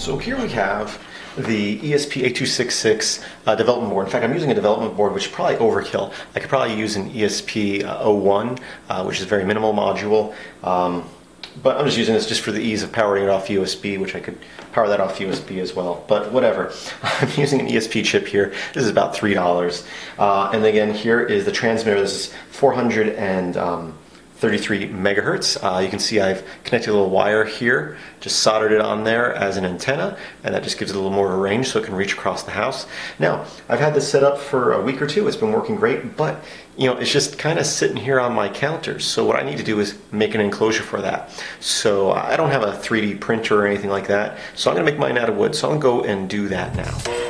So here we have the ESP8266 uh, development board. In fact, I'm using a development board which is probably overkill. I could probably use an ESP01, uh, which is a very minimal module. Um, but I'm just using this just for the ease of powering it off USB, which I could power that off USB as well. But whatever. I'm using an ESP chip here. This is about $3. Uh, and again, here is the transmitter. This is 400 and... Um, 33 megahertz. Uh, you can see I've connected a little wire here, just soldered it on there as an antenna, and that just gives it a little more range so it can reach across the house. Now, I've had this set up for a week or two. It's been working great, but you know, it's just kind of sitting here on my counter. So what I need to do is make an enclosure for that. So I don't have a 3D printer or anything like that. So I'm gonna make mine out of wood. So I'm gonna go and do that now.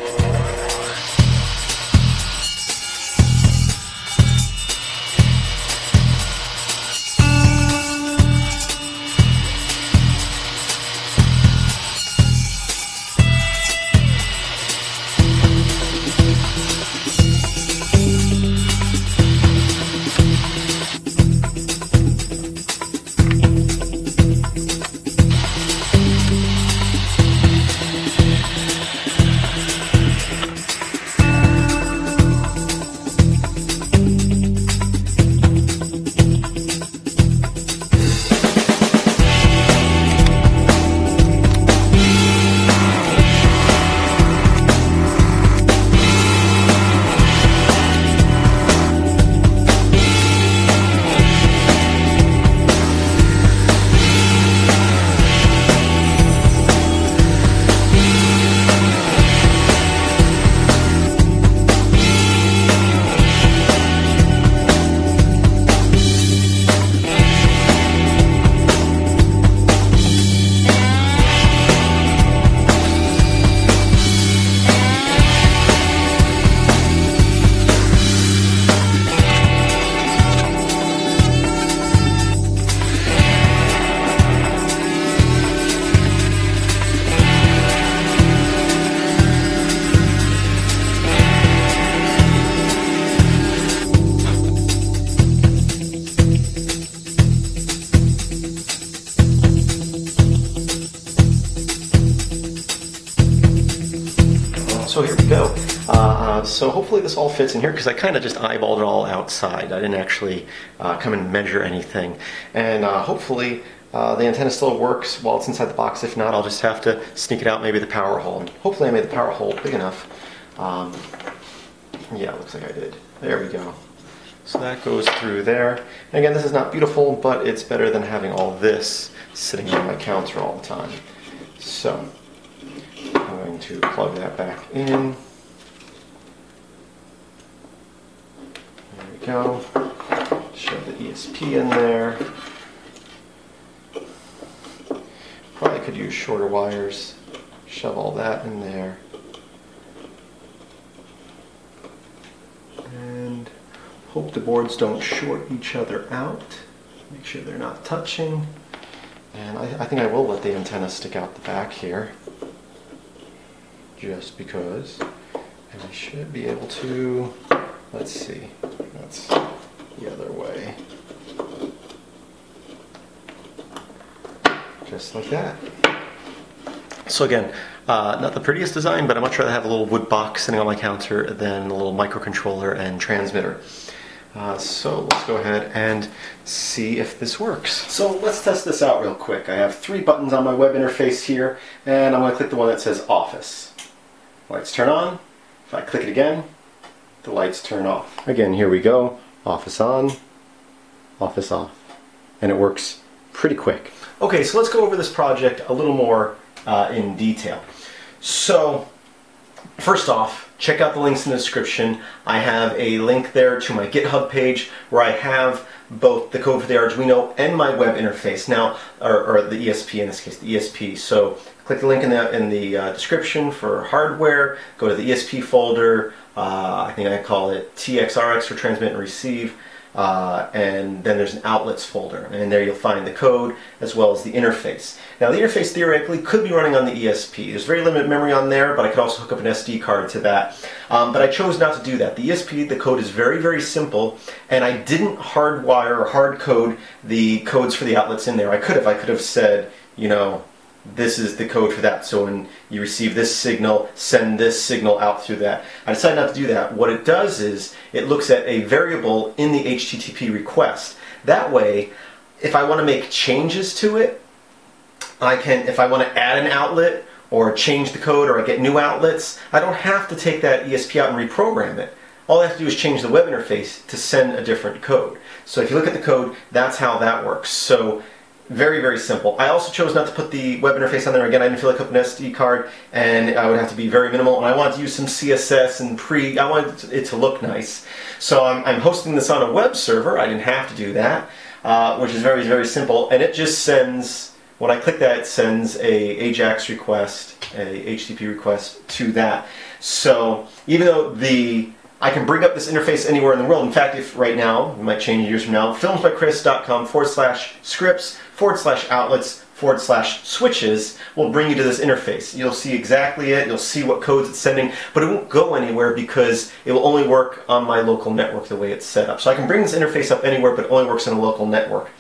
So here we go. Uh, so hopefully this all fits in here because I kind of just eyeballed it all outside. I didn't actually uh, come and measure anything. And uh, hopefully uh, the antenna still works while it's inside the box. If not, I'll just have to sneak it out maybe the power hole. Hopefully I made the power hole big enough. Um, yeah, looks like I did. There we go. So that goes through there. And again, this is not beautiful, but it's better than having all this sitting on my counter all the time. So to plug that back in. There we go. Shove the ESP in there. Probably could use shorter wires. Shove all that in there. And hope the boards don't short each other out. Make sure they're not touching. And I, I think I will let the antenna stick out the back here just because. And I should be able to, let's see, that's the other way. Just like that. So again, uh, not the prettiest design, but I'd much rather have a little wood box sitting on my counter than a little microcontroller and transmitter. Uh, so let's go ahead and see if this works. So let's test this out real quick. I have three buttons on my web interface here, and I'm going to click the one that says Office. Lights turn on. If I click it again, the lights turn off. Again, here we go. Office on, Office off. And it works pretty quick. Okay, so let's go over this project a little more uh, in detail. So, first off, check out the links in the description. I have a link there to my GitHub page where I have both the code for the Arduino and my web interface now, or, or the ESP in this case, the ESP. So click the link in the, in the uh, description for hardware, go to the ESP folder, uh, I think I call it TXRX for transmit and receive, uh, and then there's an outlets folder and there you'll find the code as well as the interface. Now the interface theoretically could be running on the ESP. There's very limited memory on there but I could also hook up an SD card to that. Um, but I chose not to do that. The ESP, the code is very very simple and I didn't hardwire or hard code the codes for the outlets in there. I could have. I could have said, you know, this is the code for that. So when you receive this signal, send this signal out through that. I decided not to do that. What it does is it looks at a variable in the HTTP request. That way, if I want to make changes to it, I can, if I want to add an outlet or change the code or I get new outlets, I don't have to take that ESP out and reprogram it. All I have to do is change the web interface to send a different code. So if you look at the code, that's how that works. So very, very simple. I also chose not to put the web interface on there. Again, I didn't feel like putting an SD card and I would have to be very minimal. And I wanted to use some CSS and pre, I wanted it to look nice. So I'm, I'm hosting this on a web server. I didn't have to do that, uh, which is very, very simple. And it just sends, when I click that, it sends a AJAX request, a HTTP request to that. So even though the I can bring up this interface anywhere in the world. In fact, if right now, it might change years from now, filmsbykris.com forward slash scripts forward slash outlets forward slash switches will bring you to this interface. You'll see exactly it, you'll see what codes it's sending, but it won't go anywhere because it will only work on my local network the way it's set up. So I can bring this interface up anywhere, but it only works in a local network.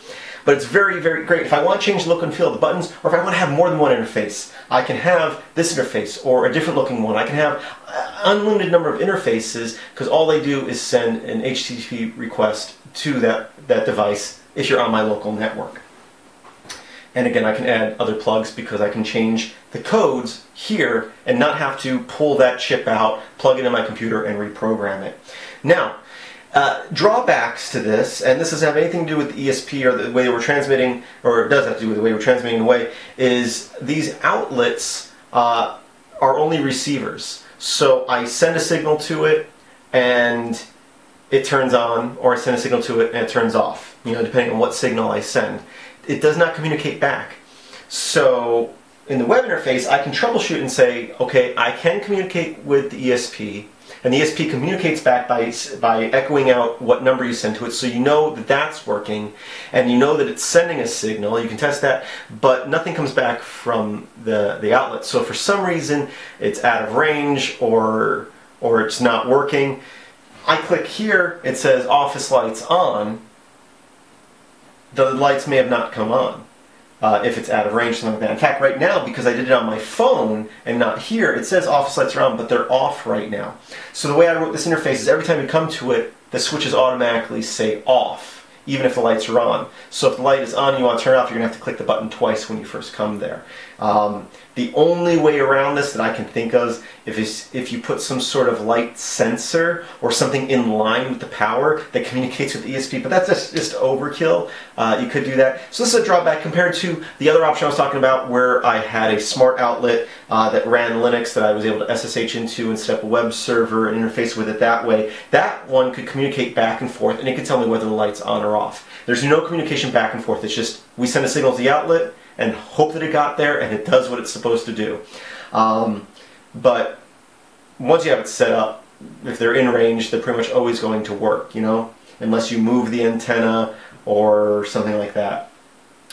But it's very, very great. If I want to change the look and feel of the buttons, or if I want to have more than one interface, I can have this interface or a different looking one. I can have uh, unlimited number of interfaces because all they do is send an HTTP request to that, that device if you're on my local network. And again, I can add other plugs because I can change the codes here and not have to pull that chip out, plug it in my computer, and reprogram it. Now, uh, drawbacks to this, and this doesn't have anything to do with the ESP or the way we're transmitting, or it does have to do with the way we're transmitting away, is these outlets uh, are only receivers. So I send a signal to it and it turns on, or I send a signal to it and it turns off, you know, depending on what signal I send. It does not communicate back. So in the web interface, I can troubleshoot and say, okay, I can communicate with the ESP, and the ESP communicates back by, by echoing out what number you send to it, so you know that that's working, and you know that it's sending a signal. You can test that, but nothing comes back from the, the outlet. So for some reason, it's out of range or, or it's not working. I click here, it says office lights on. The lights may have not come on uh, if it's out of range, something like that. In fact, right now, because I did it on my phone and not here, it says office lights are on, but they're off right now. So the way I wrote this interface is every time you come to it, the switches automatically say off, even if the lights are on. So if the light is on and you want to turn it off, you're going to have to click the button twice when you first come there. Um, the only way around this that I can think of if, is if you put some sort of light sensor or something in line with the power that communicates with the ESP, but that's just, just overkill. Uh, you could do that. So this is a drawback compared to the other option I was talking about where I had a smart outlet uh, that ran Linux that I was able to SSH into and set up a web server and interface with it that way. That one could communicate back and forth and it could tell me whether the light's on or off. There's no communication back and forth. It's just we send a signal to the outlet, and hope that it got there and it does what it's supposed to do. Um, but once you have it set up, if they're in range, they're pretty much always going to work, you know, unless you move the antenna or something like that.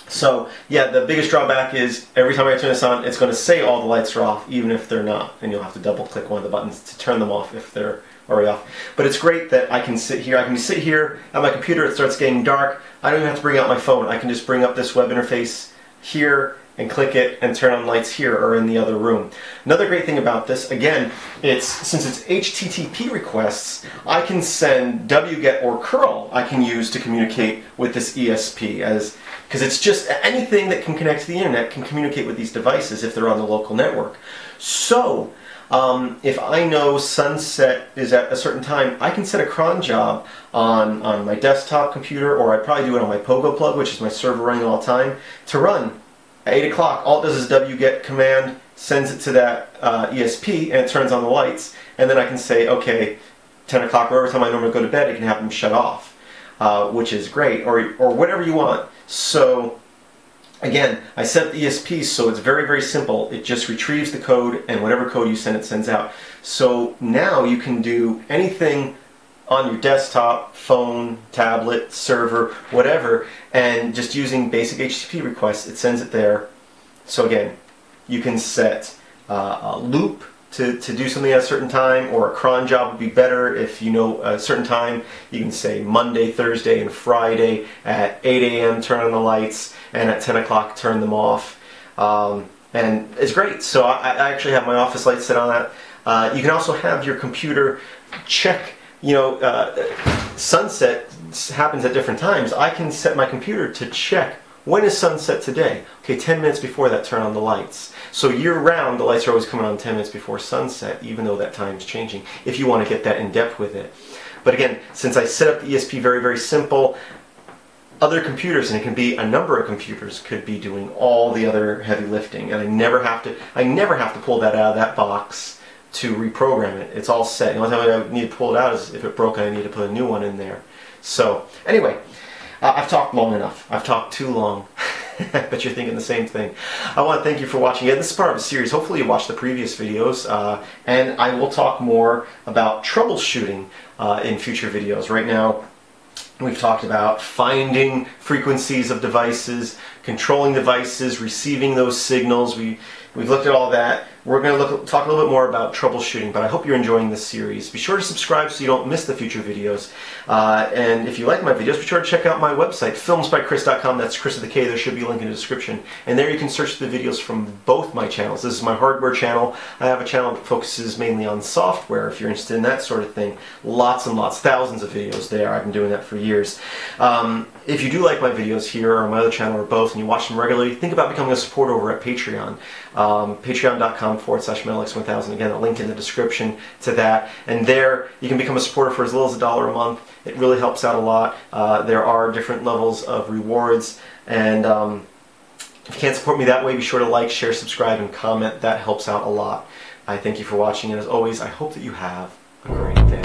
So yeah, the biggest drawback is every time I turn this on, it's going to say all the lights are off, even if they're not, and you'll have to double click one of the buttons to turn them off if they're already off. But it's great that I can sit here, I can sit here at my computer, it starts getting dark, I don't even have to bring out my phone, I can just bring up this web interface here and click it and turn on lights here or in the other room. Another great thing about this, again, it's since it's HTTP requests, I can send wget or curl I can use to communicate with this ESP as because it's just anything that can connect to the internet can communicate with these devices if they're on the local network. So um, if I know sunset is at a certain time, I can set a cron job on, on my desktop computer, or I'd probably do it on my Pogo plug, which is my server running all the time, to run at 8 o'clock. All it does is wget command, sends it to that uh, ESP, and it turns on the lights. And then I can say, okay, 10 o'clock, or every time I normally go to bed, it can have them shut off, uh, which is great, or, or whatever you want. So Again, I set the ESP so it's very, very simple. It just retrieves the code and whatever code you send it sends out. So now you can do anything on your desktop, phone, tablet, server, whatever, and just using basic HTTP requests, it sends it there. So again, you can set uh, a loop to, to do something at a certain time, or a cron job would be better if you know a certain time. You can say Monday, Thursday, and Friday at 8 a.m. turn on the lights, and at 10 o'clock turn them off. Um, and it's great. So I, I actually have my office light set on that. Uh, you can also have your computer check. You know, uh, sunset happens at different times. I can set my computer to check when is sunset today? Okay, 10 minutes before that, turn on the lights. So year round, the lights are always coming on 10 minutes before sunset, even though that time's changing, if you want to get that in depth with it. But again, since I set up the ESP very, very simple, other computers, and it can be a number of computers, could be doing all the other heavy lifting, and I never have to. I never have to pull that out of that box to reprogram it. It's all set. The only time I need to pull it out is if it broke and I need to put a new one in there. So anyway, uh, I've talked long enough. I've talked too long. but you're thinking the same thing. I want to thank you for watching. Yeah, this is part of a series. Hopefully you watched the previous videos. Uh, and I will talk more about troubleshooting uh, in future videos. Right now, we've talked about finding frequencies of devices, controlling devices, receiving those signals. We, we've looked at all that. We're going to look, talk a little bit more about troubleshooting, but I hope you're enjoying this series. Be sure to subscribe so you don't miss the future videos. Uh, and if you like my videos, be sure to check out my website, filmsbykris.com. That's Chris with the K. There should be a link in the description. And there you can search the videos from both my channels. This is my hardware channel. I have a channel that focuses mainly on software, if you're interested in that sort of thing. Lots and lots, thousands of videos there. I've been doing that for years. Um, if you do like my videos here or my other channel or both, and you watch them regularly, think about becoming a supporter over at Patreon. Um, Patreon.com forward slash MetalX1000. Again, a link in the description to that. And there, you can become a supporter for as little as a dollar a month. It really helps out a lot. Uh, there are different levels of rewards. And um, if you can't support me that way, be sure to like, share, subscribe, and comment. That helps out a lot. I thank you for watching. And as always, I hope that you have a great